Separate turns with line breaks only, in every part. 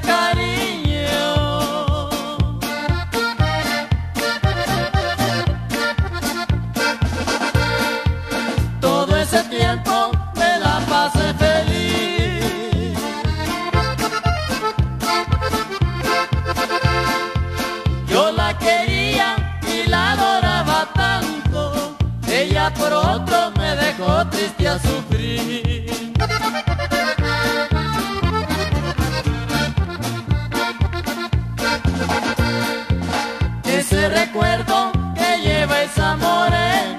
cariño. Todo ese tiempo me la pasé feliz. Yo la quería y la adoraba tanto, ella por otro me dejó triste a sufrir. Recuerdo que lleva esa morena.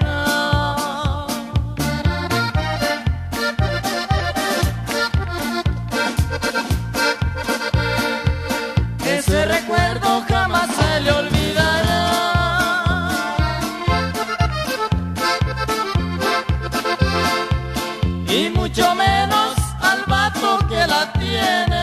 Ese recuerdo jamás se le olvidará. Y mucho menos al vato que la tiene.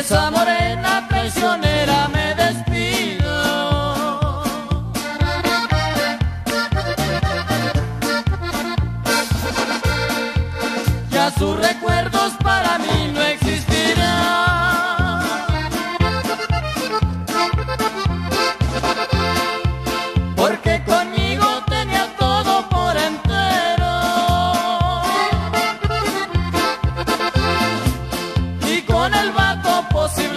Esa morena traicionera me despido. Ya no existen. você